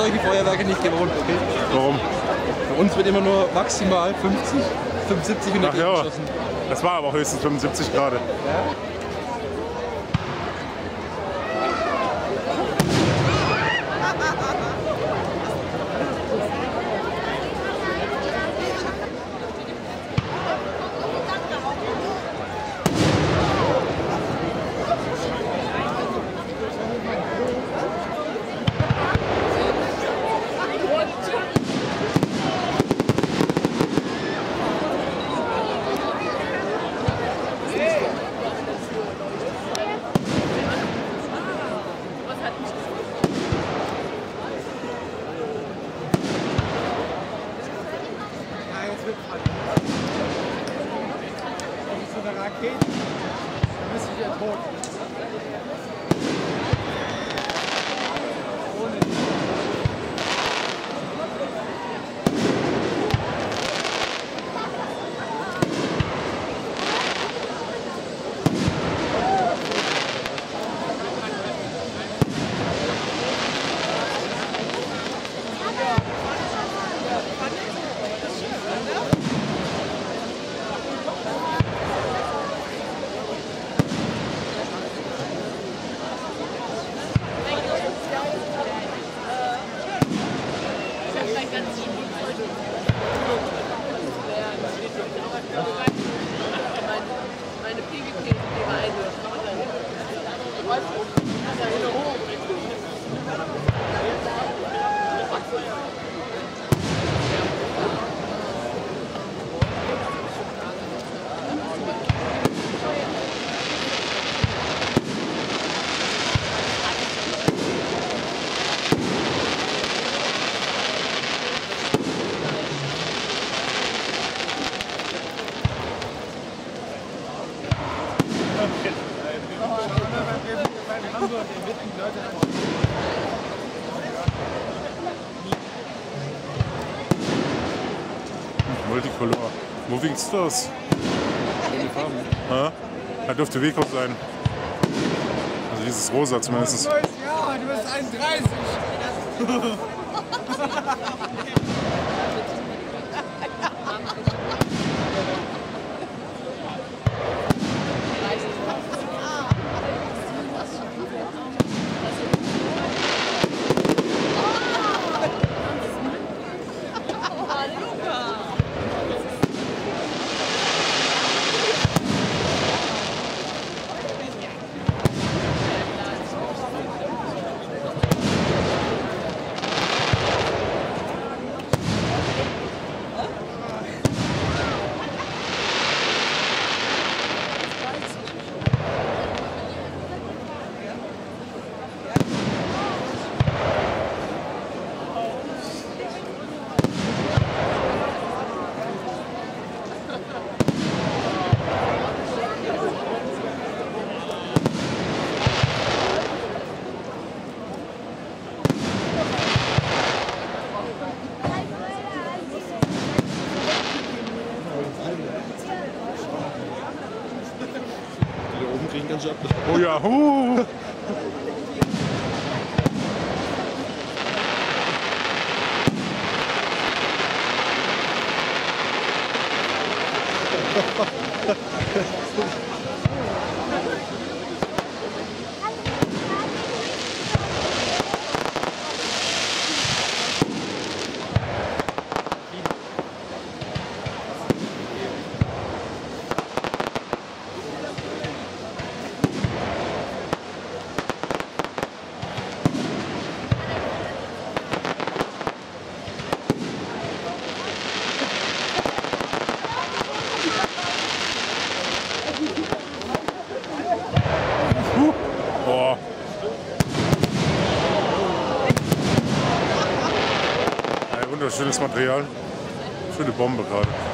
solche Feuerwerke nicht gewohnt, okay? Warum? Bei uns wird immer nur maximal 50, 75 in der Ach ja, geschossen. das war aber höchstens 75 Grad. So Multicolor. Wo winkst du das? Ja? Da dürfte Weko sein. Also dieses Rosa zumindest. Neues Jahr, du bist 31. Yahoo. up. Oh, yeah. Wunderschönes Material. Schöne Bombe gerade.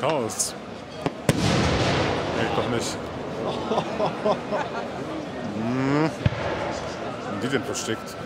Chaos. Nee, doch nicht. Hm. Sind die denn versteckt?